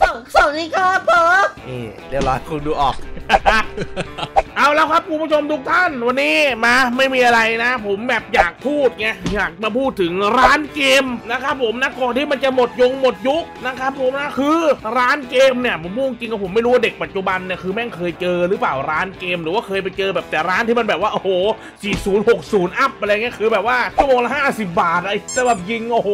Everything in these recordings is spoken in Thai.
สสวัสดีครับผมนี่เรียบร้อยคุณดูออก เอาแล้วครับคุณผู้ชมทุกท่านวันนี้มาไม่มีอะไรนะ ผมแบบอยากพูดไงอยากมาพูดถึงร้านเกมนะครับผมนะก่อนที่มันจะหมดยงหมดยุคนะครับผมนะคือร้านเกมเนี่ยผมพูดจริงกับผมไม่รู้ว่าเด็กปัจจุบันเนี่ยคือแม่งเคยเจอหรือเปล่าร้านเกม หรือว่าเคยไปเจอแบบแต่ร้านที่มันแบบว่าโอ้โห 40 60 อัพอะไรเงี้ยคือแบบว่าชั่วโมงละ50 บาทไอ้แต่แบบยิงโอ้โห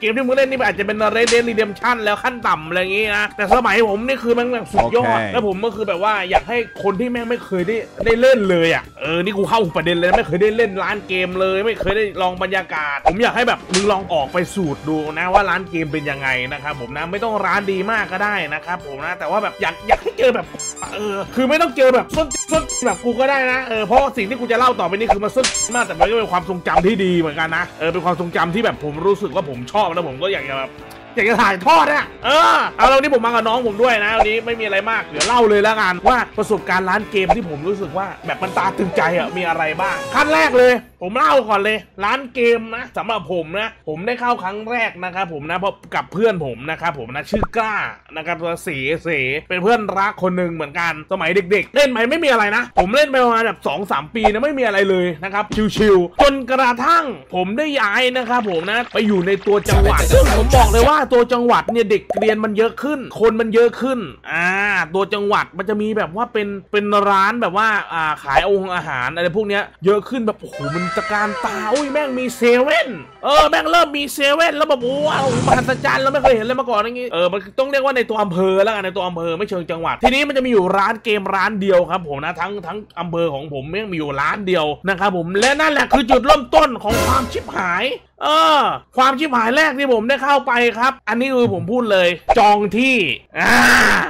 เกมที่มึงเล่นนี่มันอาจจะเป็น Red Dead Redemption แล้วขั้นต่ำอะไรอย่างงี้นะแต่สมัยผมนี่คือแม่งแบบสุดยอดโอเคแล้วผมก็คือแบบว่าอยากให้คนที่แม่งไม่เคยได้ได้เล่นเลยอะเออนี่กูเข้าประเด็นเลยไม่เคยได้เล่นร้านเกมเลย ไม่เคยได้ลองบรรยากาศ ผมอยากให้แบบมึงลองออกไปสูตรดูนะว่าร้านเกมเป็นยังไงนะครับผมนะไม่ต้องร้านดีมากก็ได้นะครับผมนะแต่ว่าแบบอยากอยากให้เจอแบบเออคือไม่ต้องเจอแบบส้นส้นแบบกูก็ได้นะเออเพราะสิ่งที่กูจะเล่าต่อไปนี้คือมันส้นมากแต่มันก็เป็นความทรงจำที่ดีเหมือนกันนะเออเป็นความทรงจำที่แบบผมรู้สึกว่าผมชอบแล้วผมก็อยากจะแบบ อยากจะถ่ายทอดอะเออเอาแล้ววันนี้ผมมากับน้องผมด้วยนะวันนี้ไม่มีอะไรมากเดี๋ยวเล่าเลยแล้วกันว่าประสบการณ์ร้านเกมที่ผมรู้สึกว่าแบบมันตาตึงใจอะมีอะไรบ้างขั้นแรกเลย ผมเล่าก่อนเลย ร้านเกมนะสำหรับผมนะ ผมได้เข้าครั้งแรกนะครับผมนะเพราะกับเพื่อนผมนะครับผมนะชื่อกล้านะครับตัวเสเสเป็นเพื่อนรักคนหนึ่งเหมือนกันสมัยเด็ก ๆ เล่นไปไม่มีอะไรนะ ผมเล่นไปประมาณแบบสองสามปีนะไม่มีอะไรเลยนะครับชิวๆจนกระทั่งผมได้ย้ายนะครับผมนะไปอยู่ในตัวจังหวัดซึ่งผมบอกเลยว่าตัวจังหวัดเนี่ยเด็กเรียนมันเยอะขึ้น คนมันเยอะขึ้นอ่าตัวจังหวัดมันจะมีแบบว่าเป็นเป็นร้านแบบว่าอ่าขายองค์อาหารอะไรพวกเนี้ยเยอะขึ้นแบบโอ้โหมันตะการตาอุ้ยแม่งมีเซเว่นเออแม่งเริ่มมีเซเว่นแล้วแบบว้าวมหัศจรรย์เราไม่เคยเห็นเลยมาก่อนอย่างงี้เออมันต้องเรียกว่าในตัวอำเภอแล้วกันในตัวอำเภอไม่เชิงจังหวัด ทีนี้มันจะมีอยู่ร้านเกมร้านเดียวครับผมนะทั้งทั้งอำเภอของผมแม่งมีอยู่ร้านเดียวนะครับผมและนั่นแหละคือจุดเริ่มต้นของความชิบหาย เออ ความชิบหายแรกที่ผมได้เข้าไปครับ อันนี้คือผมพูดเลย จองที่อ่า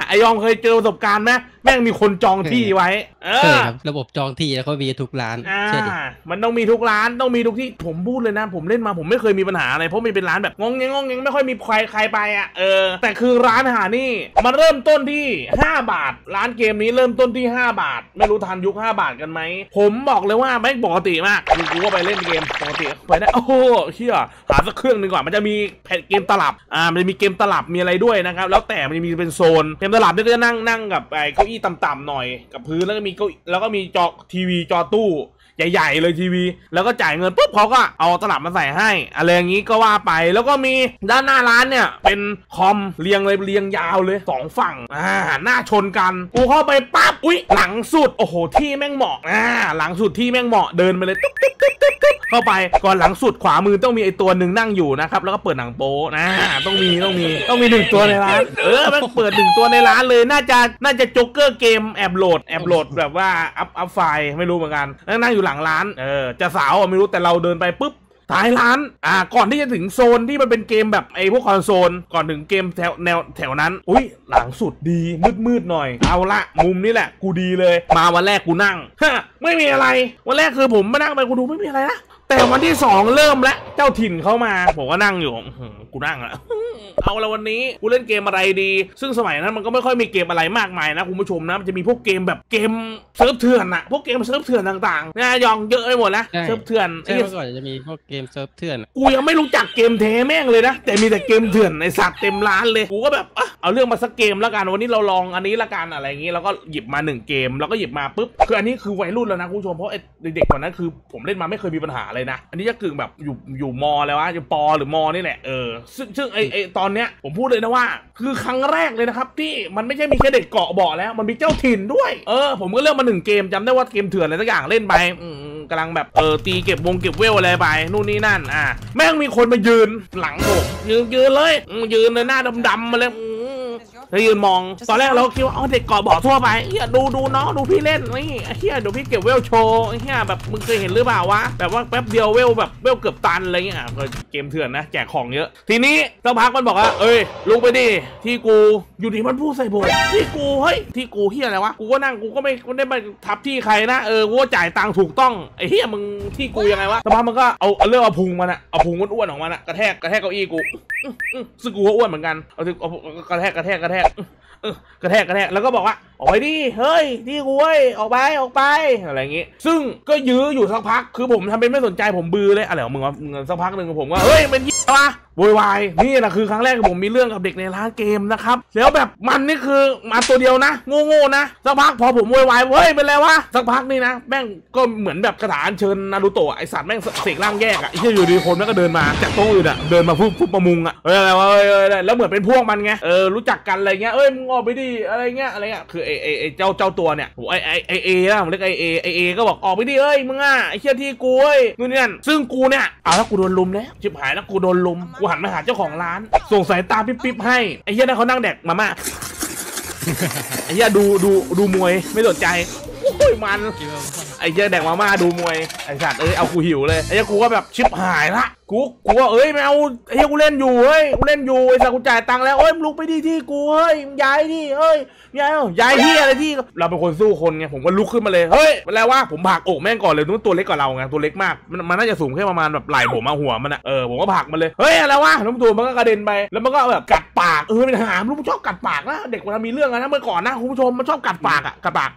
ไอยองเคยเจอประสบการณ์ไหมแม่งมีคนจองที่ไว้ เอใช่อครับระบบจองที่แล้วก็มีทุกร้านอ่าเชื่อดิมันต้องมีทุกร้านต้องมีทุกที่ผมพูดเลยนะ ผมเล่นมาผมไม่เคยมีปัญหาอะไรเพราะมันเป็นร้านแบบงงเงงงงเงงไม่ค่อยมีใครใครไปอะเออแต่คือร้านอาหารนี่มันเริ่มต้นที่ 5 บาท ร้านเกมนี้เริ่มต้นที่ 5 บาท ไม่รู้ทันยุค 5 บาทกันไหมผมบอกเลยว่าไม่งปกติมากคือกูก็ไปเล่นเกมปกติไปได้โอ้โหเชี่ยหาสักเครื่องหนึ่งก่อนมันจะมีแผ่นเกมตลับอ่ามันจะมีเกมตลับมีอะไรด้วยนะครับแล้วแต่มันจะมีเป็นโซนเกมตลับนี่ก็จะนั่งนั่งกับไอ้เก้าอี้ต่ำๆหน่อยกับพื้นแล้วก็มีเก้าแล้วก็มีจอทีวีจอตู้ใหญ่ๆเลยทีวี แล้วก็จ่ายเงินปุ๊บเขาก็เอาตลับมาใส่ให้อะไรอย่างนี้ก็ว่าไปแล้วก็มีด้านหน้าร้านเนี่ย เป็นคอมเรียงเลยเรียงยาวเลยสองฝั่งอ่าหน้าชนกันกูเข้าไปปั๊บอุ้ยหลังสุดโอ้โหที่แม่งเหมาะอ่าหลังสุดที่แม่งเหมาะเดินไปเลยตุ๊บตุ๊บตุ๊บ เข้าไปก่อนหลังสุดขวามือต้องมีไอตัวหนึ่งนั่งอยู่นะครับแล้วก็เปิดหนังโป๊นะ ต้องมีต้องมีต้องมีหนึ่งตัวในร้าน เออแม่งเปิดหนึ่งตัวในร้านเลยน่าจะน่าจะจ็กเกอร์เกมแอบโหลดแอบโหลดแบบว่าอัพอัพไฟล์ไม่รู้เหมือนกันแล้วนั่งอยู่หลังร้านเออจะสาวอะไม่รู้แต่เราเดินไปปุ๊บท้ายร้าน อ่า ก่อนที่จะถึงโซนที่มันเป็นเกมแบบไอ้พวกคอนโซล ก่อนถึงเกมแถวแนวแถวนั้น อุ้ย หลังสุดดี มืดมืดๆหน่อย เอาละมุมนี้แหละ กูดีเลย มาวันแรกกูนั่ง ฮะ ไม่มีอะไร วันแรกคือผมมานั่งไปกูดูไม่มีอะไรนะ แต่วันที่สองเริ่มแล้วเจ้าถิ่นเข้ามา ผมก็นั่งอยู่อื้อหือกูนั่งอะเอาละวันนี้กูเล่นเกมอะไรดี ซึ่งสมัยนั้นมันก็ไม่ค่อยมีเกมอะไรมากมายนะคุณผู้ชมนะมันจะมีพวกเกมแบบเกมเซิร์ฟเถื่อนอะพวกเกมเซิร์ฟเถื่อนต่างๆนะยองเยอะไปหมดนะใช่เซิร์ฟเถื่อนใช่ไอ้เมื่อก่อนจะมีพวกเกมเซิร์ฟเถื่อนอะกูยังไม่รู้จักเกมแท้แม่งเลยนะแต่มีแต่เกมเถื่อนไอ้สัตว์เต็มร้านเลยกูก็แบบอะเอาเรื่องมาสักเกมแล้วกันวันนี้เราลองอันนี้ละกันอะไรอย่างงี้แล้วก็หยิบมาหนึ่งเกมแล้วก็หยิบมาปุ๊บคืออันนี้คือวัยรุ่นแล้วนะคุณผู้ชมเพราะไอ้เด็กๆกว่านั้นคือผมเล่นมาไม่เคยมีปัญหาเลยนะ อันนี้จะกึ่งแบบอยู่อยู่มอแล้ววะอยู่ปอหรือมอนี่แหละเออซึ่งซึ่งไอไอตอนเนี้ยผมพูดเลยนะว่า คือครั้งแรกเลยนะครับ ที่มันไม่ใช่มีแค่เด็กเกาะเบาะแล้ว มันมีเจ้าถิ่นด้วยเออผมก็เลือกมาหนึ่งเกมจำได้ว่าเกมเถื่อนอะไรสักอย่างเล่นไปอืมกำลังแบบเออตีเก็บวงเก็บเวลอะไรไปนู่นนี่นั่นอะแม่งมีคนมายืนหลังผมยืนยืนเลยอืมยืนเลยหน้าดำๆมาเลยอืม แล้วยืนมองตอนแรกเราก็คิดว่าอ๋อเด็กเกาะเบาะทั่วไปเฮียดูดูน้องดูพี่เล่นนี่เฮียเดี๋ยวพี่เก็บเวลโชว์เฮียแบบมึงเคยเห็นหรือเปล่าวะแบบว่าแป๊บเดียวเวลแบบเวลเกือบตันอะไรเงี้ยอะก็เกมเถื่อนนะแจกของเยอะ ทีนี้สักพักมันบอกว่าเอ้ยลุกไปดิที่กูอยู่ดีมันพูดใส่ผมที่กูเฮ้ยที่กูเฮียอะไรวะกูก็นั่งกูก็ไม่ไม่ได้ไปทับที่ใครนะเออกูก็จ่ายตังค์ถูกต้องไอ้เฮียมึงที่กูยังไงวะสักพักมันก็เอาเอาเรื่องเอาพุงมันอะเอาพุงอ้วนๆของมันอะกระแทกกระแทกเก้าอี้กูอื้ออื้อซึ่งกูก็อ้วนเหมือนกันเอาถึงเอากระแทกกระแทกกระแทกอื้ออื้อกระแทกกระแทกแล้วก็บอกว่า ออกไปดิเฮ้ยที่กูเว้ยออกไปออกไปอะไรอย่างงี้ ซึ่งก็ยื้ออยู่สักพักคือผมทำเป็นไม่สนใจผมบือเลยอะไรของมึงวะมึงสักพักหนึ่งผมว่าเฮ้ยเป็นยี่วะโวยวายนี่นะคือครั้งแรกที่ผมมีเรื่องกับเด็กในร้านเกมนะครับแล้วแบบมันนี่คือมาตัวเดียวนะโง่ๆนะสักพักพอผมโวยวายเฮ้ยเป็นไรวะสักพักนี่นะแม่งก็เหมือนแบบกระถาอัญเชิญนารูโตะไอสัตว์แม่งเสกร่างแยกอะไอ้เหี้ยอยู่ดีคนแม่งก็เดินมาจากโต๊ะอื่นอะเดินมาพุ่พุ่ประมุงอะเฮ้ยอะไรวะเฮ้ยเฮ้ยเฮ้ยแล้วเหมือนเป็นพวกมันไงเออรู้จักกันอะไรเงี้ยเอ้ยมึงออกไปดิอะไรเงี้ยอะไรเงี้ยคือไอไอไอเจ้าเจ้าตัวเนี่ยโหไอไอไอเอนะผมเรียกไอเอไอเอก็บอกออกไปดิเอ้ยมึงอะไอเชี่ยที่กูเอ้ยนู่นนี่นั่นซึ่งกูเนี่ยเอาแล้วกูโดนลุมแล้วชิบหายแล้วกูโดนลุมกูหันมาหาเจ้าของร้าน ส่งสายตาปิ๊บๆให้ไอเหี้ยนั่นเขานั่งแดกมาม่าไอเหี้ยดูดูดูมวยไม่สนใจโอ้ยมันไอ้เหี้ยแดกมาม่าดูมวยไอ้สัตว์เอ้ยเอากูหิวเลยไอ้เหี้ยกูก็แบบชิบหายละ กูกูว่าเอ้ยไม่เอาไอ้เหี้ยกูเล่นอยู่เฮ้ยกูเล่นอยู่ไอ้สัตว์กูจ่ายตังค์แล้วเอ้ยมึงลุกไปดีที่กูเฮ้ยมึงย้ายที่เฮ้ยย้ายเอ้าย้ายที่อะไรที่เราเป็นคนสู้คนไงผมก็ลุกขึ้นมาเลยเฮ้ยเป็นไรวะผมผลักอกแม่งก่อนเลยนู้นตัวเล็กกว่าเราไงตัวเล็กมากมันมันน่าจะสูงแค่ประมาณแบบไหล่ผมมาหัวมันอะเออผมก็ผลักมันเลยเฮ้ยอะไรวะแล้วตัวมันก็กระเด็นไปแล้วมันก็แบบกัดปากเออเป็นหามลูกมันชอบกัดปากนะเด็กมันมีเรื่องนะเมื่อก่อนนะคุณผู้ชมมันชอบกัดปากอะกัดปาก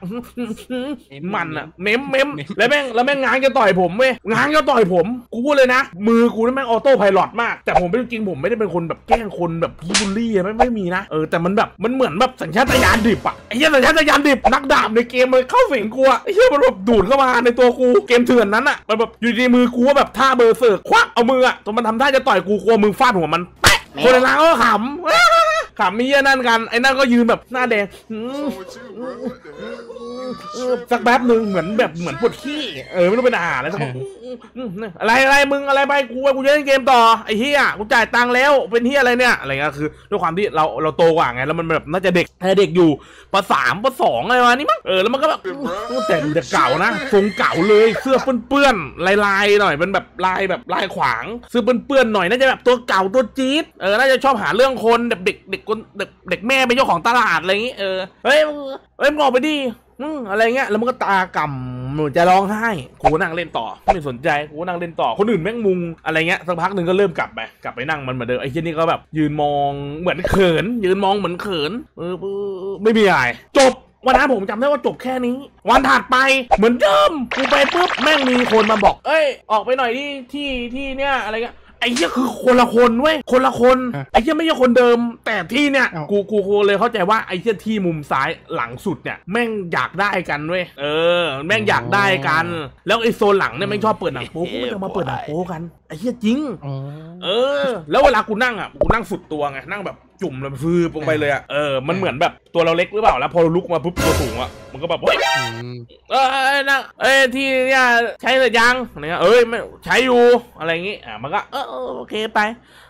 มันอะเม้มเม้มแล้วแม่งแล้วแม่งง้างจะต่อยผมเว้ยง้างจะต่อยผมกูพูดเลยนะ มือกูนี่แม่งออโต้ไพลอตมาก แต่ผมเป็นจริงๆผมไม่ได้เป็นคนแบบแกล้งคนแบบพี่บูลลี่อะไม่ไม่มีนะเออแต่มันแบบมันเหมือนแบบสัญชาตญาณดิบอะไอ้เหี้ยสัญชาตญาณดิบนักดาบในเกมมันเข้าสิงกูอะไอ้เหี้ยมันแบบดูดเข้ามาในตัวกูเกมเถื่อนนั้นอะมันแบบอยู่ดีๆมือกูก็แบบท่าเบอร์เสิร์กควักเอามืออะจนมันทำท่าจะต่อยกูกลัวมือฟาดหัวมันแปะคนในร้านก็ขำ ขำมีเหี้ยนั่นกัน ไอ้นั่นก็ยืนแบบหน้าแดงหืมเออสักแป๊บหนึ่งเหมือนแบบเหมือนปวดขี้เออไม่รู้เป็นอาหารอะไรสักพักอืมอะไรอะไรมึงอะไรไปกูกูจะเล่นเกมต่อไอ้เฮียกูจ่ายตังค์แล้วเป็นเฮียอะไรเนี่ยอะไรเงี้ยคือด้วยความที่เราเราโตกว่าไงแล้วมันแบบน่าจะเด็กแต่เด็กอยู่ปสามปสองอะไรวะนี่มั้งเออแล้วมันก็แบบแต่ดูแต่เก่านะทรงเก่าเลยเสื้อเปื้อนๆลายๆหน่อยเป็นแบบลายแบบลายขวางเสื้อเปื้อนๆหน่อยน่าจะแบบตัวเก่าตัวจี๊ดเออน่าจะชอบหาเรื่องคนแบบเด็กเด็กคนเด็กเด็กแม่เป็นเจ้าของตลาดอะไรอย่างงี้เออเฮ้ยมึงเฮ้ยมึงออกไปดิอืมอะไรเงี้ยแล้วมันก็ตากำหนูจะร้องไห้กูนั่งเล่นต่อไม่สนใจกูนั่งเล่นต่อคนอื่นแม่งมุงอะไรเงี้ยสักพักหนึ่งก็เริ่มกลับไปกลับไปนั่งมันเหมือนเดิมไอ้เช่นนี่ก็แบบ ยืนมองเหมือนเขิน ยืนมองเหมือนเขินเออเออไม่มีอะไรจบวันนั้นผมจำได้ว่าจบแค่นี้ วันถัดไปเหมือนเดิมกูไปปุ๊บแม่งมีคนมาบอก เอ้ย ออกไปหน่อยที่ที่ที่เนี่ยอะไรเงี้ย ไอ้เหี้ยคือคนละคนเว้ยคนละคนฮะไอ้เหี้ยไม่ใช่คนเดิม แต่ที่เนี่ยเอ้ากูกูกูเลยเข้าใจว่าไอ้เหี้ยที่มุมซ้ายหลังสุดเนี่ยแม่งอยากได้กันเว้ยเออ แม่งอยากได้กัน แล้วไอ้โซนหลังเนี่ยแม่งชอบเปิดหนังโป๊กูไม่จะมาเปิดหนังโป๊กันไอ้ เหี้ยจริงอ๋อเออ แล้วเวลากูนั่งอะ กูนั่งสุดตัวไง นั่งแบบจุ่มเลยฟืบลงไปเลยอะ เออ มันเหมือนแบบตัวเราเล็กหรือเปล่า แล้วพอลุกมาปุ๊บตัวสูงอะ มันก็แบบเฮ้ยอืมเอ้ยนะเอ้ยที่เนี่ยใช้หรือยังอะไรเงี้ย เอ้ยไม่ใช้อยู่ อะไรอย่างงี้ อะ มันก็ เออเออโอเคไป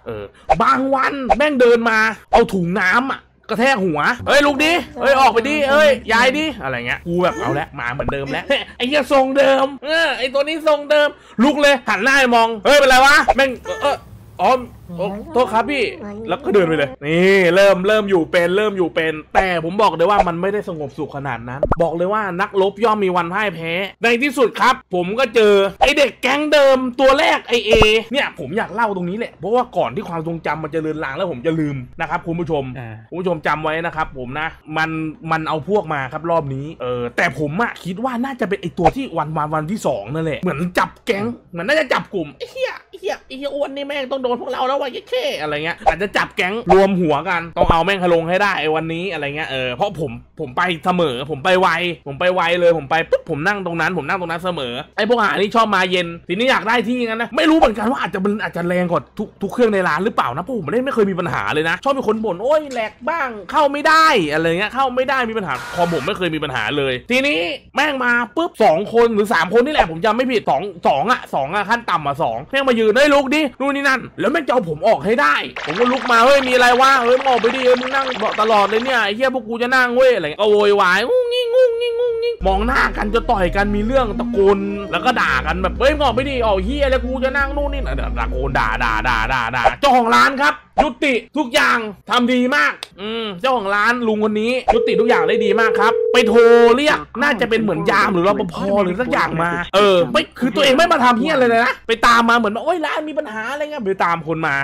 เออ บางวันแม่งเดินมา เอาถุงน้ำอะ กระแทกหัวเอ้ยลุกดิเอ้ยออกไปดิเอ้ยย้ายดิอะไรเงี้ยกูแบบเอาละมาเหมือนเดิมแล้วไอ้เหี้ยทรงเดิมเออไอ้ตัวนี้ทรงเดิมลุกเลยหันหน้ามองเฮ้ยเป็นไรวะแม่งเออ อออ๋อโอ้โทษครับพี่ แล้วก็เดินไปเลย นี่เริ่มเริ่มอยู่เป็นเริ่มอยู่เป็น แต่ผมบอกเลยว่ามันไม่ได้สงบสุขขนาดนั้น บอกเลยว่านักรบย่อมมีวันพ่ายแพ้ ในที่สุดครับ ผมก็เจอไอเด็กแก๊งเดิมตัวแรกไอเอเนี่ยผมอยากเล่าตรงนี้แหละ เพราะว่าก่อนที่ความทรงจำมันจะเลือนลางแล้วผมจะลืมนะครับคุณผู้ชมอ่าคุณผู้ชมจำไว้นะครับผมนะ มันมันเอาพวกมาครับรอบนี้ เออแต่ผมอะคิดว่าน่าจะเป็นไอตัวที่วันวันวันที่สองนั่นแหละ เหมือนจับแก๊งเหมือนน่าจะจับกลุ่มไอ้เหี้ยไอ้ เหี้ยไอ้เหี้ยอ้วนนี่แม่งต้องโดนพวกเราแล้ววะแค่อะไรเงี้ยอาจจะจับแก๊งรวมหัวกันต้องเอาแม่งให้ลงให้ได้ไอ้วันนี้อะไรเงี้ยเออเพราะผมผมไปเสมอผมไปไวผมไปไวเลยผมไปปุ๊บผมนั่งตรงนั้น ผมนั่งตรงนั้นเสมอไอ้พวกหานี่ชอบมาเย็นทีนี้อยากได้ที่งั้นนะไม่รู้เหมือนกันว่าอาจจะมันอาจจะแรงกว่าทุกทุกเครื่องในร้านหรือเปล่านะเพราะผมเล่นไม่เคยมีปัญหาเลยนะ ชอบมีคนบ่นโอ้ยแหลกบ้างเข้าไม่ได้อะไรเงี้ยเข้าไม่ได้มีปัญหาคอมผมไม่เคยมีปัญหาเลย ทีนี้แม่งมาปุ๊บสองคนหรือสามคนนี่แหละผมจำไม่ผิดสองสองอะสองอะขั้นต่ำอะสองแม่งมายืนได้ลุกดินู่นนี่นั่น แล้วแม่งจะเอาผมออกให้ได้ ผมก็ลุกมาเฮ้ยมีอะไรวะเฮ้ยมึงอไปดิเฮ้ยมึงนั่งเบาะตลอดเลยเนี่ยไอ้เหี้ยพวกกูจะนั่งเว้ยอะไรเงี้ยก็โวยวายงุ้งงิ้งงุ้งงิ้งงุ้งงิ้งมองหน้ากันจะต่อยกันมีเรื่องตะโกนแล้วก็ด่ากันแบบเฮ้ยมึงอไปดิออกเหี้ยแล้วกูจะนั่งนู่นนี่ตะโกนด่าด่าด่าด่าด่าเจ้าของร้านครับยุติทุกอย่างทำดีมาก อืมเจ้าของร้านลุงคนนี้ยุติทุกอย่างได้ดีมากครับ ไปโทรเรียกน่าจะเป็นเหมือนยามหรือรปภหรือสักอย่างมา เออ ไม่คือตัวเองไม่มาทำเฮี้ยอะไรเลยนะ ไปตามมาเหมือนว่าโอ้ยร้านมีปัญหาอะไรเงี้ยไปตามคนมา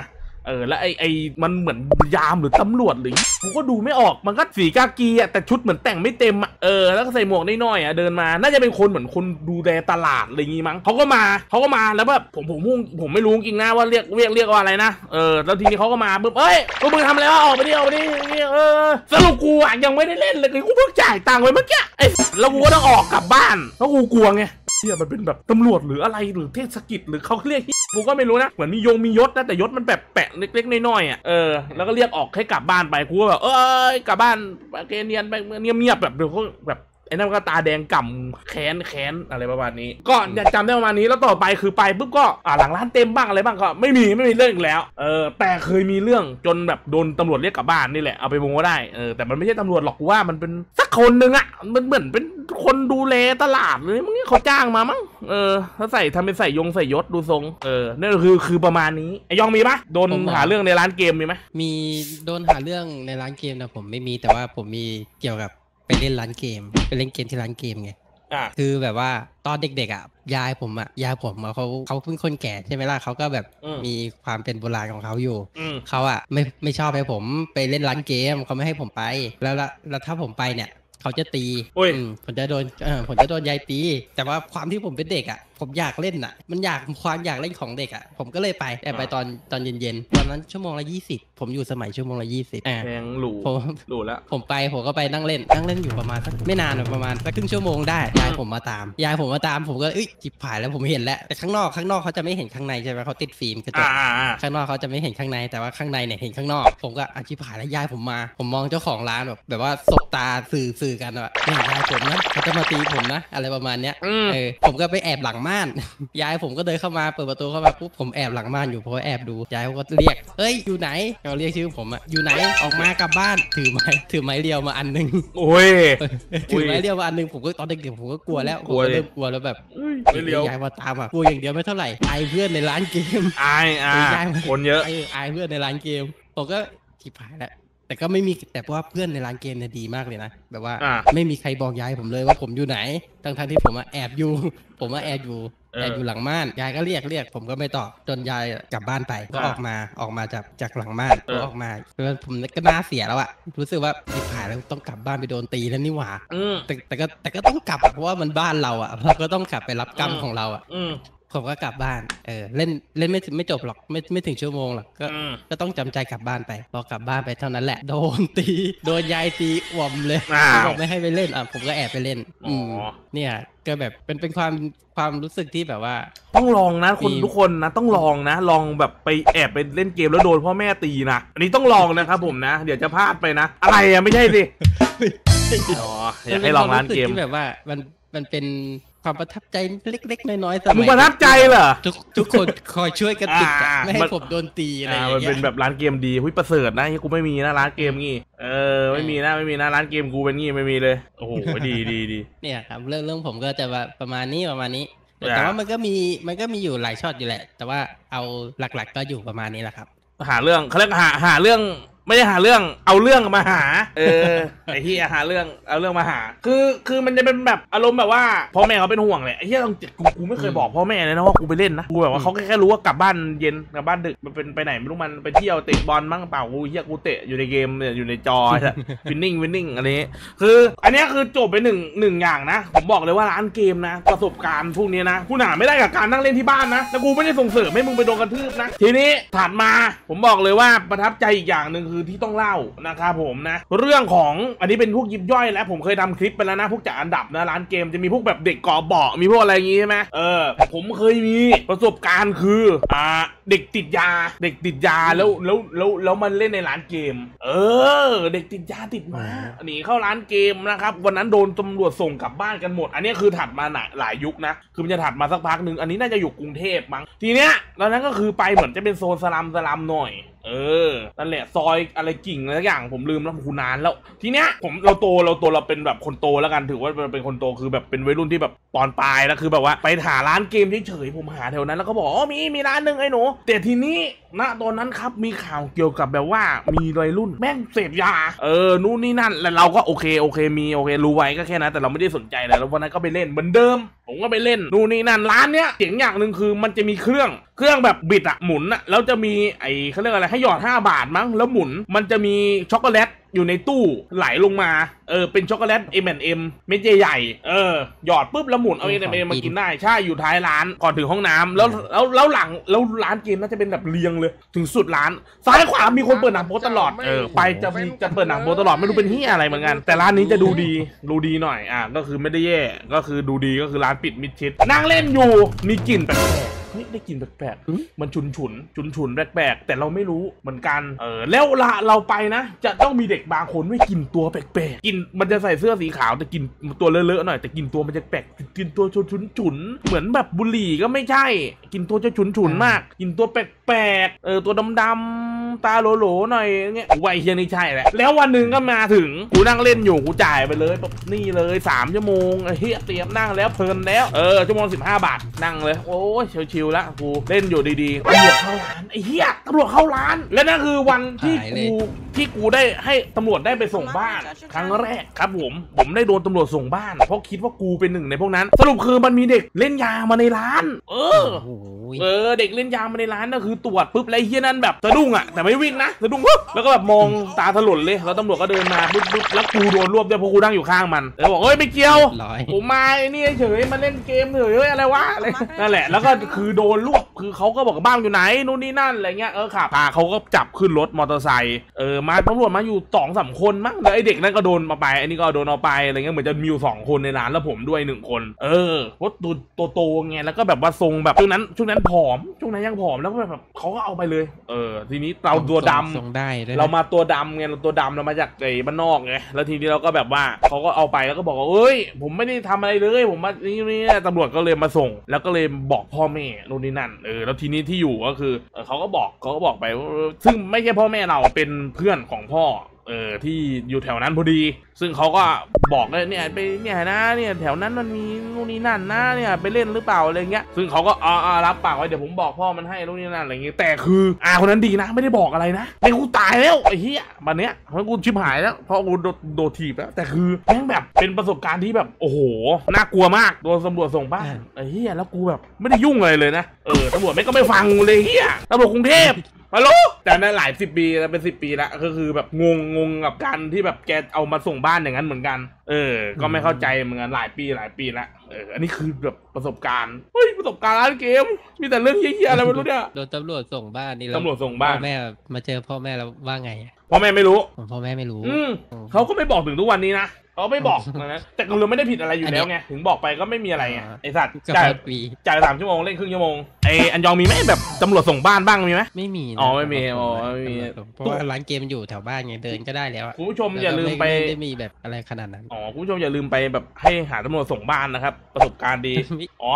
เออแล้วไอไอมันเหมือนยามหรือตำรวจหรือกูก็ดูไม่ออกมันก็สีกากีอะแต่ชุดเหมือนแต่งไม่เต็มอะเออแล้วก็ใส่หมวกน้อยๆอะเดินมา น่าจะเป็นคนเหมือนคนดูแลตลาดอะไรอย่างงี้มั้งเขาก็มาเขาก็มาแล้วแบบผมผมผมผมไม่รู้จริงนะว่าเรียกเรียกเรียกว่าอะไรนะเออแล้วทีนี้เขาก็มาปุ๊บเอ้ยพวกมึงทำอะไรวะออกไปดิออกไปดิเงี้ยเออสรุปกูอะยังไม่ได้เล่นเลยกูเพิ่งจ่ายตังค์ไปเมื่อกี้ไอแล้วกูก็ต้องออกกลับบ้านแล้วกูกลัวไง เชี่ยมันเป็นแบบตำรวจหรืออะไรหรือเทศกิจหรือเขาเรียกกูก็ไม่รู้นะเหมือนมียงมียศนะแต่ยศมันแบบแปะเล็กๆน้อยๆอะเออแล้วก็เรียกออกให้กลับบ้านไปกูก็แบบเอ้ยกลับบ้านเกเนียนไปเงียบๆแบบเดี๋ยวเขาแบบ ไอ้นั่นก็ตาแดงก่ำแค้นแค้นอะไรประมาณนี้ ก็อยากจำได้ประมาณนี้แล้วต่อไปคือไปปุ๊บก็อ่าหลังร้านเต็มบ้างอะไรบ้างก็ไม่มีไม่มีเรื่องอีกแล้วเออแต่เคยมีเรื่องจนแบบโดนตำรวจเรียกกลับบ้านนี่แหละเอาไปโมก็ได้เออแต่มันไม่ใช่ตำรวจหรอกกูว่ามันเป็นสักคนหนึ่งอะมันเหมือนเป็นคนดูแลตลาดเลยมึงเขาจ้างมามั้งเออถ้าใส่ทำเป็นใส่ยงใส่ยศดูทรงเออนั่นคือคือประมาณนี้ไอยองมีปะโดนผมเหรอหาเรื่องในร้านเกมมีไหมมีโดนหาเรื่องในร้านเกมนะผมไม่มีแต่ว่าผมมีเกี่ยวกับ ไปเล่นร้านเกม ไปเล่นเกมที่ร้านเกมไงอะคือแบบว่าตอนเด็กๆอะยายผมอะยายผมอะเขาเขาเป็นคนแก่ใช่ไหมล่ะเขาก็แบบมีความเป็นโบราณของเขาอยู่อืมเขาอะไม่ไม่ชอบให้ผมไปเล่นร้านเกมเขาไม่ให้ผมไป แล้วละแล้วถ้าผมไปเนี่ยเขาจะตีโอ้ยอืมผมจะโดนเออผมจะโดนยายตี แต่ว่าความที่ผมเป็นเด็กอะ ผมอยากเล่นอะมันอยากความอยากเล่นของเด็กอะผมก็เลยไปแต่ไปตอนตอนเย็นๆ ตอนนั้นชั่วโมงละยี่สิบผมอยู่สมัยชั่วโมงละยี่สิบอ่าแพงหรูผมหรูแล้วผมไปผมก็ไปนั่งเล่น นั่งเล่นอยู่ประมาณสักไม่นานอะประมาณสักครึ่งชั่วโมงได้ ยายผมมาตาม ยายผมมาตามผมก็เอ้ยจิบผายแล้วผมเห็นแล้ว แต่ข้างนอกข้างนอกเขาจะไม่เห็นข้างในใช่ไหมเขาติดฟิล์มกระจอ่ากอ่าอ่าข้างนอกเขาจะไม่เห็นข้างในแต่ว่าข้างในเนี่ยเห็นข้างนอก ผมก็อาชีพหายแล้วยายผมมา ผมมองเจ้าของร้านแบบแบบว่าสบตาสื่อสื่อกันว่าเนี่ยยายผมนะเขาจะมาตีผมนะ อะไรประมาณเนี้ยอืมเออผมก็ไปแอบหลังม่าน ยายผมก็เดินเข้ามาเปิดประตูเข้ามาปุ๊บผมแอบหลังม่านอยู่เพราะว่าแอบดูยายเขาก็เรียกเฮ้ยอยู่ไหนเขาเรียกชื่อผมอะอยู่ไหนออกมากลับบ้านถือไม้ถือไม้เรียวมาอันหนึง โอ้ย ถือไม้เรียวมาอันหนึงผมก็ตอนเด็กๆผมก็กลัวแล้วผมกลัวก็ดิ เริ่มกลัวแล้วแบบไม่เลี้ยวยายมาตามอะกลัวอย่างเดียวไม่เท่าไหร่ไอายเพื่อนในร้านเกม อายอ่าไม่ได้ คนเยอะ ไออายเพื่อนในร้านเกมผมก็ชิบหายแล้ว แต่ก็ไม่มีแต่ว่าเพื่อนในร้านเกมเนี่ยดีมากเลยนะแบบว่าอ่าไม่มีใครบอกยายผมเลยว่าผมอยู่ไหนทั้งทที่ผมอะแอบอยู่ ผมว่าแอบอยู่เออแอบอยู่หลังม่านยายก็เรียกเรียก ผมก็ไม่ตอบจนยายกลับบ้านไปก็อ่าออกมาออกมาจากจากหลังม่านก็ออกมาแล้วผมก็น่าเสียแล้วอะรู้สึกว่าชิบหายแล้วต้องกลับบ้านไปโดนตีแล้วนี่หว่าอืมแต่แต่ก็แต่ก็ต้องกลับอะเพราะว่ามันบ้านเราอะเราก็ต้องกลับไปรับกรรมอืมของเราอะอืม ผมก็กลับบ้าน เออเล่นเล่นไม่ถึงไม่จบหรอกไม่ไม่ถึงชั่วโมงหรอกก็อืมก็ต้องจำใจกลับบ้านไปพอกลับบ้านไปเท่านั้นแหละ โดนตีโดนยายตีอ่วมเลยอ้าวบอกไม่ให้ไปเล่นอะผมก็แอบไปเล่นอืมอ๋อเนี่ยก็แบบเป็นเป็นความความรู้สึกที่แบบว่า ต้องลองนะคนมีทุกคนนะต้องลองนะ ลองแบบไปแอบไปเล่นเกมแล้วโดนพ่อแม่ตีนะอันนี้ต้องลองนะครับผมนะ เดี๋ยวจะพลาดไปนะ อะไรอะไม่ใช่สิอ๋ออยากให้ลองร้านเกมนป็ควสึที่แบบว่ามันมันเป็น ความประทับใจเล็ก ๆ น้อยๆสมัยมึงประทับใจเหรอทุกทุกคนคอยช่วยกันติดอะอ่าไม่ให้มันผมโดนตีอะไรออ่าย่างมันเงี้เป็นยแบบร้านเกมดีหุ้ยประเสริฐนะที่กูไม่มีนะร้านเกมงี้เออไม่มีนะไม่มีนะร้านเกมกูเป็นงี้ไม่มีเลยโอ้โหดีดีดีเนี่ยครับเรื่องเรื่องผมก็จะแบบประมาณนี้ประมาณนี้แต่อ่าแต่ว่ามันก็มีมันก็มีอยู่หลายช็อตอยู่แหละ แต่ว่าเอาหลักๆก็อยู่ประมาณนี้แหละครับ หาเรื่องเขาเรียกหาหาเรื่อง ไม่ได้หาเรื่องเอาเรื่องมาหา เออไอ้ที่หาเรื่องเอาเรื่องมาหา คือคือมันจะเป็นแบบอารมณ์แบบว่าพ่อแม่เขาเป็นห่วงแหละไอ้ที่ต้องกูกูไม่เคยบอกพ่อแม่เลยนะว่ากูไปเล่นนะกูแบบว่าเขาแค่แค่รู้ว่ากลับบ้านเย็นกลับบ้านดึกมันเป็นไปไหนไม่รู้มันไปเที่ยวเตะบอลมั้งเปล่ากูเฮียกูเตะอยู่ในเกมเนี่ยอยู่ในจอวินนิ่งวินนิ่งอะไรนี้คือ อันเนี้ยคือจบไปหนึ่งหนึ่งอย่างนะ ผมบอกเลยว่าร้านเกมนะ ประสบการณ์พวกนี้นะกูหนาไม่ได้กับการนั่งเล่นที่บ้านนะแล้วกูไม่ได้ส่งเสริมให้มึงไปโดนกระทืบนะทีนี้ถัดมาผมบอกเลยว่าประทับใจอีกอย่างหนึ่งคือที่ต้องเล่านะครับผมนะ เรื่องของอันนี้เป็นพวกยิบย่อยแล้วผมเคยทำคลิปไปแล้วนะพวกจากอันดับนะร้านเกมจะมีพวกแบบเด็กก่อเบาะมีพวกอะไรอย่างงี้ใช่ไหมเออ ผมเคยมีประสบการณ์คืออ่าเด็กติดยา เด็กติดยาแล้วแล้วแล้วแล้วมันเล่นในร้านเกม เออ เด็กติดยาติดมาหนีเข้าร้านเกมนะครับวันนั้นโดนตำรวจส่งกลับบ้านกันหมด อันนี้คือถัดมาหลายหลายยุคนะคือมันจะถัดมาสักพักหนึ่งอันนี้น่าจะอยู่กรุงเทพมั้งทีเนี้ยตอนนั้นก็คือไปเหมือนจะเป็นโซนสลัมสลัมหน่อยเออนั่นแหละซอยอะไรกิ่งอะไรสักอย่างผมลืมแล้วคูนานแล้ว ทีเนี้ยผมเราโตเราโตเราเป็นแบบคนโตแล้วกันถือว่าเราเป็นคนโตคือแบบเป็นวัยรุ่นที่แบบปอนปลายแล้วคือแบบว่าไปหาร้านเกมเฉยๆผมหาแถวนั้นแล้วก็บอกอ๋อมีมีร้านหนึ่งไอ้หนูแต่ทีนี้ณตอนนั้นครับมีข่าวเกี่ยวกับแบบว่ามีวัยรุ่นแม่งเสพยาเออนู่นนี่นั่นแล้วเราก็โอเคโอเคมีโอเครู้ไว้ก็แค่นั้นแต่เราไม่ได้สนใจแล้วแล้ววันนั้นก็ไปเล่นเหมือนเดิม ผมก็ไปเล่นนู่นนี่นั่นร้านเนี้ยเสียงอย่างหนึ่งคือมันจะมีเครื่องเครื่องแบบบิดอะหมุนอะแล้วจะมีไอ้เขาเรียกอะไรให้หยอด 5 บาทมั้งแล้วหมุน มันจะมีช็อกโกแลต อยู่ในตู้ไหลลงมา เออ เป็นช็อกโกแลต M&M เม็ดใหญ่ๆเออ หยอดปุ๊บแล้วหมุนเอา M&M มากินได้ ใช่ อยู่ท้ายร้านก่อนถึงห้องน้ำแล้วแล้วแล้วหลังแล้วร้านเกมน่าจะเป็นแบบเรียงเลย ถึงสุดร้าน ซ้ายขวามีคนเปิดหนังโป๊ตลอด เออ ไปจะมีจะเปิดหนังโป๊ตลอดไม่รู้เป็นที่อะไรเหมือนกัน แต่ร้านนี้จะดูดี ดูดีหน่อย อะ ก็คือไม่ได้แย่ ก็คือดูดี ก็คือร้านปิดมิดชิด นั่งเล่นอยู่ มีกลิ่นแปลกๆ เฮ้ยได้กลิ่นแปลกๆมันฉุนฉุนฉุนฉุนๆแปลกๆแต่เราไม่รู้เหมือนกันเออแล้วละเราไปนะ จะต้องมีเด็กบางคนไม่กินตัวแปลกๆกินมันจะใส่เสื้อสีขาวแต่กินตัวเลอะๆหน่อยแต่กินตัวมันจะแปลกกินตัวฉุนฉุนๆเหมือนแบบบุหรี่ก็ไม่ใช่ กินตัวจะฉุนฉุนๆมาก กินตัวแปลกๆเออตัวดำๆตาโหลๆหน่อยเงี้ยกูว่าไอ้เฮียนี่ใช่แหละ แล้ววันหนึ่งก็มาถึง กูนั่งเล่นอยู่ กูจ่ายไปเลยแบบนี่เลยสามชั่วโมงไอ้เฮียเตรียมนั่งแล้วเพลินแล้ว เออชั่วโมงสิบห้าบาท นั่งเลย โอ้ย ชิวๆแล้วกูเล่นอยู่ดีๆตำรวจเข้าร้านไอ้เฮียตำรวจเข้าร้าน และนั่นคือวันที่หายเลย กูที่กูได้ให้ตำรวจได้ไปส่งบ้าน ครั้งแรกครับผม ผมได้โดนตำรวจส่งบ้าน เพราะคิดว่ากูเป็นหนึ่งในพวกนั้น สรุปคือมันมีเด็กเล่นยามาในร้าน เออ โอ้โหเออเด็กเล่นยามาในร้านก็คือตรวจปุ๊บแล้วไอ้เฮียนั่นแบบสะดุ้งอะแต่ไม่วิ่งนะสะดุ้งปุ๊บแล้วก็แบบมองตาถลนเลยแล้วตำรวจก็เดินมาปุ๊บปุ๊บแล้วกูโดนรวบด้วยเพราะกูนั่งอยู่ข้างมันแล้วบอกเอ้ยไม่เกี่ยว ร้อย ผมมาไอ้นี่เฉยมาเล่นเกมเฉยเฮ้ยอะไรวะอะไรนั่นแหละแล้วก็คือโดนรวบคือเขาก็บอกว่าบ้านอยู่ไหนนู่นนี่นั่นอะไรเงี้ยเออขับพาเขาก็จับขึ้นรถมอเตอร์ไซค์เออมาตำรวจมาอยู่สองสามคนมั้งแล้วไอ้เด็กนั่นก็โดนมาไปไอ้นี่ก็โดนเอาไปอะไรเงี้ยเหมือนจะมีอยู่สองคนในร้านแล้วผมด้วยหนึ่งคน เออเพราะตัวตัวโตไงแล้วก็แบบว่าทรงแบบช่วงนั้นช่วงนั้นผอมช่วงนั้นยังผอมแล้วก็แบบเขาก็เอาไปเลย เออ ทีนี้เราตัวดำส่งได้ด้วยนะเรามาตัวดำไงเราตัวดำเรามาจากไอ้บ้านนอกไงแล้วทีนี้เราก็แบบว่าเขาก็เอาไปแล้วก็บอกว่าเอ้ย ผมไม่ได้ทำอะไรเลย ผมมานี่นี่ตำรวจก็เลยมาส่ง แล้วก็เลยบอกพ่อแม่นู่นนี่นั่นเออแล้วทีนี้ที่อยู่ก็คือเขาก็บอกเขาก็บอกไป ซึ่งไม่ใช่พ่อแม่เราเป็นเพื่อนของพ่อ เออที่อยู่แถวนั้นพอดี ซึ่งเขาก็บอกเลยเนี่ยไปเนี่ยนะเนี่ยแถวนั้นมันมีนู่นนี่นั่นนะเนี่ยไปเล่นหรือเปล่าอะไรเงี้ยซึ่งเขาก็อ่ารับปากไว้เดี๋ยวผมบอกพ่อมันให้นู่นนี่นั่นอะไรเงี้ยแต่คืออาคนนั้นดีนะไม่ได้บอกอะไรนะไอ้กูตายแล้วไอ้เหี้ยวันเนี้ยเพราะกูชิบหายแล้วเพราะกูโดดถีบแล้วแต่คือแม่งแบบเป็นประสบการณ์ที่แบบโอ้โหน่ากลัวมากโดนตำรวจส่งบ้านไอ้เหี้ยแล้วกูแบบไม่ได้ยุ่งอะไรเลยนะเออตำรวจไม่งก็ไม่ฟังเลยเหี้ยตำรวจกรุงเทพ ฮัลโหลแต่นั่นหลายสิบปีแล้วเป็นสิบปีแล้วก็คือแบบงงงงกับการที่แบบแกเอามาส่งบ้านอย่างนั้นเหมือนกัน เออ ก็ไม่เข้าใจเหมือนกันหลายปีหลายปีแล้วเอออันนี้คือแบบประสบการณ์เฮ้ยประสบการณ์ร้านเกม มีแต่เรื่องเฮี้ยๆอะไรไม่รู้เนี่ยโดนตำรวจส่งบ้านนี่แล้ตำรวจส่งบ้านพ่อแม่มาเจอพ่อแม่แล้วว่าไงอะพ่อแม่ไม่รู้ผมพ่อแม่ไม่รู้อืมเขาก็ไม่บอกถึงทุกวันนี้นะ เขาไม่บอกนะแต่เราไม่ได้ผิดอะไรอยู่แล้วไงถึงบอกไปก็ไม่มีอะไรไงไอสัตว์กับจ่ายเปิดปีจ่ายสามชั่วโมงเล่นครึ่งชั่วโมงไออันยองมีไหมแบบตำรวจส่งบ้านบ้างมีไหมไม่มีนะอ๋อไม่มีอ๋อไม่มีเพราะว่าร้านเกมมันอยู่แถวบ้านไงเดินก็ได้แล้วอะคุณผู้ชมอย่าลืมไปไม่ได้มีแบบอะไรขนาดนั้นอ๋อคุณผู้ชมอย่าลืมไปแบบให้หาตำรวจส่งบ้านนะครับ ประสบการณ์ดีไม่อ๋อ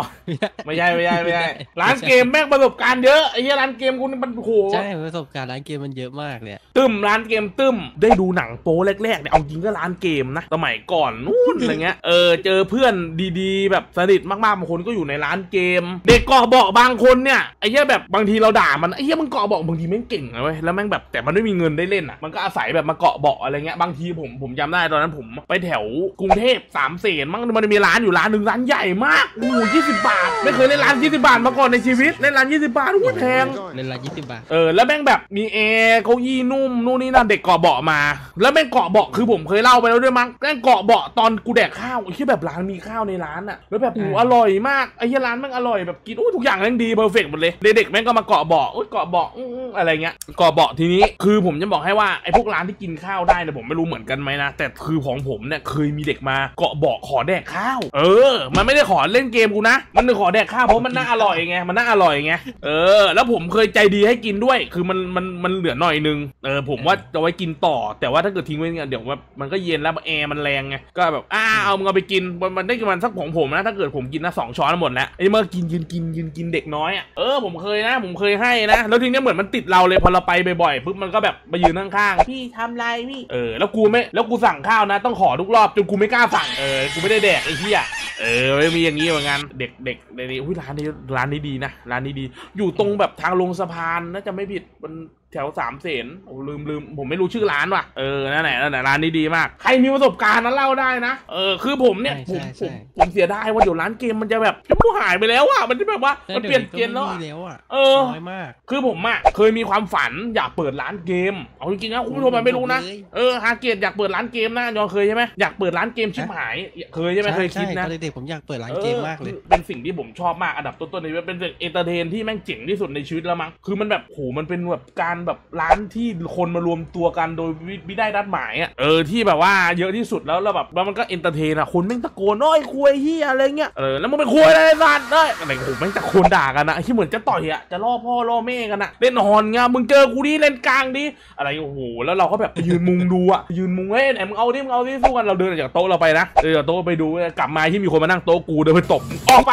ไม่ใช่ไม่ใช่ไม่ใช่ไม่ใช่ร้านเกมแม่งประสบการณ์เยอะไอ้เหี้ยร้านเกมคุณนี่มันโอ้โหใช่ประสบการณ์ร้านเกมมันเยอะมากเลยอะตึมร้านเกมตึมได้ดูหนังโป๊แรกๆเนี่ยเอาจริงก็ร้านเกมนะสมัยก่อนนู่นอะไรเงี้ย เออเจอเพื่อนดีๆ แบบสนิทมากๆบางคนก็อยู่ในร้านเกม เด็กเกาะเบาะบางคนเนี่ยไอ้เหี้ยแบบบางทีเราด่ามันไอ้เหี้ยมึงเกาะเบาะบางทีแม่งเก่งนะเว้ยแล้วแม่งแบบแต่มันไม่มีเงินได้เล่นอะมันก็อาศัยแบบมาเกาะเบาะอะไรเงี้ยบางทีผมผมจำได้ตอนนั้นผมไปแถวกรุงเทพสามเสนมั้งมันมีร้านอยู่ร้านหนึ่งร้านใหญ่มากโอ้โหยี่สิบบาท ไม่เคยเล่นร้านยี่สิบาทมาก่อนในชีวิตเล่นร้านยี่สิบาทโอ้ยแพงเล่นละยี่สิบบาท เออแล้วแม่งแบบมีแอร์เก้าอี้นุ่มนู่นนี่นั่นเด็กเกาะเบาะมา แล้วแม่งเกาะเบาะคือผมเคยเล่าไปแล้วด้วยมั้งแม่งเกาะเบาะตอนกูแดกข้าวไอ้ที่แบบร้านมีข้าวในร้านอะแล้วแบบโอ้โหอร่อยมากไอ้ที่ร้านแม่งอร่อยแบบกินโอ้ยทุกอย่างแม่งดี perfect หมดเลยเด็กๆแม่งก็มาเกาะเบาะโอ้ยเกาะเบาะอื้อๆอะไรเงี้ยเกาะเบาะทีนี้คือผมจะบอกให้ว่าไอ้พวกร้านที่กินข้าวได้เนี่ยผมไม่รู้เหมือนกันไหมนะแต่คือของผมเนี่ยเคยมีเด็กมาเกาะเบาะขอแดกข้าว เออ มันไม่ได้ขอเล่นเกมกูนะมันขอแดกข้าวเพราะมันน่าอร่อยไงมันน่าอร่อยไงเออ แล้วผมเคยใจดีให้กินด้วย คือมันมันมันเหลือหน่อยนึงเออผมว่าจะไว้กินต่อ แต่ว่าถ้าเกิดทิ้งไว้เนี่ยเดี๋ยวว่ามันก็เย็นแล้วแอร์มันแรงไงก็แบบอ้าเอามึงเอาไปกินมันมันได้ประมาณสักของผมนะถ้าเกิดผมกินนะสองช้อนหมดแล้วไอ้เมื่อกินยืนกินยืนกินเด็กน้อยอะเออผมเคยนะ ผมเคยให้นะ แล้วทีเนี้ยเหมือนมันติดเราเลยพอเราไปบ่อยๆปุ๊บมันก็แบบมายืนข้างๆพี่ทำไรพี่เออแล้วกูไม่แล้วกูสั่งข้าวนะ ต้องขอทุกรอบจนกูไม่กล้าสั่งเออกูไม่ได้แดกไอ้เหี้ยเออไม่มีอย่างนี้เหมือนกันเด็กเด็กในนี้อุ้ยร้านนี้ร้านนี้ดีนะร้านนี้ดี อยู่ตรงแบบทางลงสะพานน่าจะไม่ผิดมัน แถวสามเสนโอ้ลืมลืมผมไม่รู้ชื่อร้านว่ะเออนั่นแหละนั่นแหละร้านนี้ดีมากใครมีประสบการณ์นั้นเล่าได้นะเออคือผมเนี่ยผมใช่ผใช่มผมเสียดายว่าเดี๋ยวร้านเกมมันจะแบบจะมูหายไปแล้วอะมันจะแบบว่ามันเปลี่ยนเกณฑ์แล้วไม่อะมีแล้วอะเออน้อยมาก คือผมอะเคยมีความฝันอยากเปิดร้านเกมเอาจริงๆนะคุณผู้ชมมันไม่รู้นะเลยเออฮาเกตอยากเปิดร้านเกมนะยองเคยใช่ไหมอยากเปิดร้านเกมชิบหายเคยใช่ไหมเคยคิดนะตอนเด็กๆผมอยากเปิดร้านเกมมากเลยออเป็นสิ่งที่ผมชอบมากอันดับต้นๆในชีวิตเป็นสิ่ง entertain ที่แม่งเจ๋งที่สุดในชีวิตแล้วมั้งคือมันแบบโหมันเป็นแบบการแบบร้านที่คนมารวมตัวกันโดยวิไม่ได้นัดหมายอะเออที่แบบว่าเยอะที่สุดแล้วแล้วแบบแล้วมันก็ entertain อะคนแม่งตะโกนโอ้ยควยเหี้ยอะไรเงี้ยเออแล้วมึงเป็นควยอะไรสัตว์เอ้ยอะไรโหแม่งตะโกนด่ากันอะที่เหมือนจะต่อยอะจะล่อพ่อล่อแม่กันอะเล่น HoN เงี้ยมึงเจอกูดิเล่นกลางดิอะไรโอ้โหแล้วเราก็แบบไปยืนมุงดูอะยืนมุงเฮ้ยไหนมึงเอาดิมึงเอาดิสู้กันเราเดินออกจากโต๊ะเราไปนะเดินจากโต๊ะไปดูกลับมาที่มีคนมานั่งโต๊ะกูเดินไปตบออกไป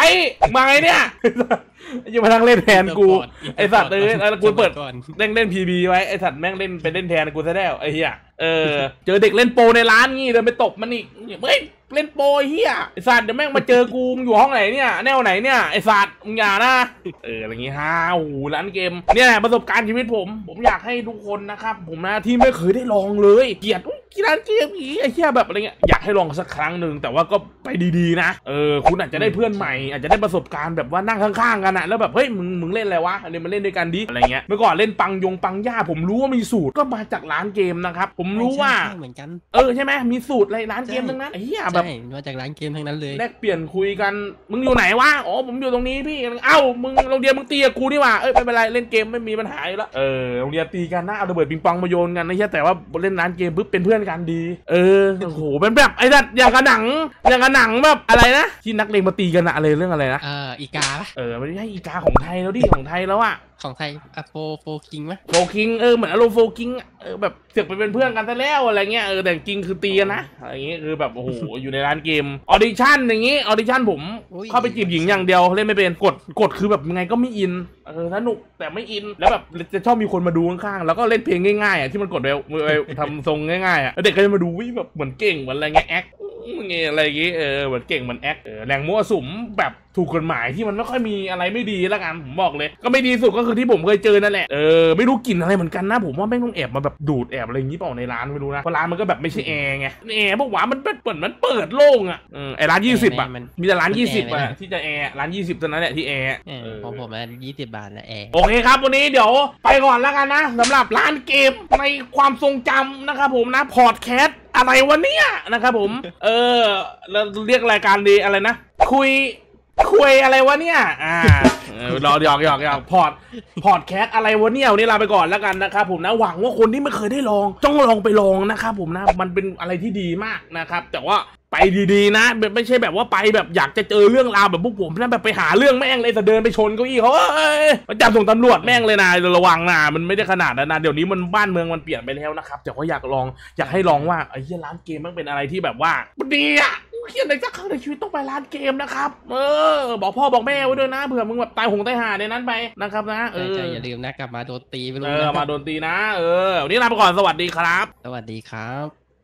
มาไงเนี่ยยังมานั่งเล่นแทนกูไอสัตว์เอ้ยแล้วกูเปิดก่อนเล่นเล่นพีบีไว้ไอสัตว์แม่งเล่นไปเล่นแทนกูซะแล้วไอเหี้ยเออเจอเด็กเล่นโปรในร้านงี้เดินไปตบมันอีกเฮ้ย เล่นโปรไอ้เหี้ยไอสัตว์เดี๋ยวแม่งมาเจอกูมึงอยู่ห้องไหนเนี่ยแนวไหนเนี่ยไอสัตว์มึงอย่านะเอออะไรอย่างงี้ฮ่าโอ้โหร้านเกมเนี่ยแหละประสบการณ์ชีวิตผม ผมอยากให้ทุกคนนะครับผมนะที่ไม่เคยได้ลองเลยเกลียดอุ๊ยกีฬาเกมอีไอเหี้ยแบบอะไรเงี้ยอยากให้ลองสักครั้งหนึ่งแต่ว่าก็ไปดีๆนะเออคุณอาจจะได้เพื่อนใหม่ อาจจะได้ประสบการณ์แบบว่านั่งข้างๆกันอะแล้วแบบเฮ้ยมึงมึงเล่นอะไรวะอันนี้มาเล่นด้วยกันดิอะไรเงี้ยเมื่อก่อนเล่นปังยงปังย่าผมรู้ว่ามีสูตรก็มาจากร้านเกมนะครับผมรู้ว่าใช่เหมือนกันเออใช่ไหมมีสูตรอะไรร้านเกมทั้งนั้นไอ้เหี้ยแบบใช่มาจากร้านเกมทั้งนั้นเลยแลกเปลี่ยนคุยกัน มึงอยู่ไหนวะอ๋อผมอยู่ตรงนี้พี่เอ้ามึงโรงเรียนมึงตีกับกูนี่หว่าเอ้ยไม่เป็นไรเล่นเกมไม่มีปัญหาอยู่แล้วเออโรงเรียนตีกันนะเอาระเบิดปิงปองมาโยนกันนะเหี้ยแต่ว่าเล่นร้านเกมปุ๊บเป็นเพื่อนกันดี เออโอ้โหเป็นแบบไอ้สัตว์อย่างกับหนังอย่างกับหนังแบบอะไรนะที่นักเลงมาตีกันอะอะไรเรื่องอะไรนะเอ่ออีกาปะเออไม่ใช่อีกาของไทยแล้วดิของไทยแล้วอะของไทยอะ Four Four Kings ไหม Four Kings เออเหมือนอารมณ์ Four Kings อะเออแบบเสือกไปเป็นเพื่อนกันซะแล้วอะไรเงี้ยเออแต่จริงคือตีกันนะอะไรเงี้ยคือแบบโอ้โหอยู่ในร้านเกม Audition อย่างงี้ Audition ผมอุ๊ยเข้าไปจีบหญิงอย่างเดียวเล่นไม่เป็นกดกดคือแบบยังไงก็ไม่อินเออสนุกแต่ไม่อินแล้วแบบจะชอบมีคนมาดูข้างๆแล้วก็เล่นเพลงง่ายๆอะที่มันกดไปไปทำทรงง่ายๆอะแล้วเด็กก็จะมาดูวิแบบเหมือนเก่งเหมือนอะไรเงี้ย act เงี้ยอะไรอย่างงี้เออเหมือนเก่งเหมือน act เออแหล่งมั่วสุมแบบถูกกฎหมายที่มันไม่ค่อยมีอะไรไม่ดีแล้วกันผมบอกเลย ก็ไม่ดีสุดก็คือที่ผมเคยเจอนั่นแหละเออไม่รู้กลิ่นอะไรเหมือนกันนะผมว่าแม่งต้องแอบมาแบบดูดแอบอะไรอย่างงี้เปล่าในร้านไม่รู้นะเพราะร้านมันก็แบบไม่ใช่แอร์ไงแอร์พวกหวามันเปิดเปิดมันเปิดโล่งอะเออไอร้านยี่สิบอะมันมีแต่ร้านมันยี่สิบแอร์ไหมอะนะที่จะแอร์ร้านยี่สิบเท่านั้นแหละที่แอร์เออเออของผมอะยี่สิบบาทนะแอร์โอเคครับวันนี้เดี๋ยวไปก่อนแล้วกันนะสำหรับร้านเกมในความทรงจำนะครับผมนะพอดแคสต์อะไรวะเนี่ยนะครับผม เออแล้วเรียกรายการดีอะไรนะ คุย คุยอะไรวะเนี่ย อ่าเออรอหยอกหยอกหยอกพอดพอดแคสต์อะไรวะเนี่ยวันนี้ลาไปก่อนแล้วกันนะครับผมนะหวังว่าคนที่ไม่เคยได้ลองต้องลองไปลองนะครับผมนะมันเป็นอะไรที่ดีมากนะครับ แต่ว่าไปดีๆนะไม่ไม่ใช่แบบว่าไปแบบอยากจะเจอเรื่องราวแบบพวกผมนะแบบไปหาเรื่องแม่งเลยแต่เดินไปชนเก้าอี้เขาเอ้ยมาจับส่งตำรวจแม่งเลยนะระวังนะมันไม่ได้ขนาดนั้นนะเดี๋ยวนี้มันบ้านเมืองมันเปลี่ยนไปแล้วนะครับแต่ก็อยากลองอยากให้ลองว่าไอ้เหี้ยร้านเกมมันเป็นอะไรที่แบบว่ามันดีอะ เฮียในสักครั้งในชีวิตต้องไปร้านเกมนะครับ เออ บอกพ่อบอกแม่ไว้ด้วยนะเผื่อมึงแบบตายหงตายหาในนั้นไปนะครับนะเอใช่อใช่อย่าลืมนะกลับมาโดนตีไปเอรู้อนะมาโดนตีนะ เออวันนี้ลาไปก่อนสวัสดีครับ สวัสดีครับ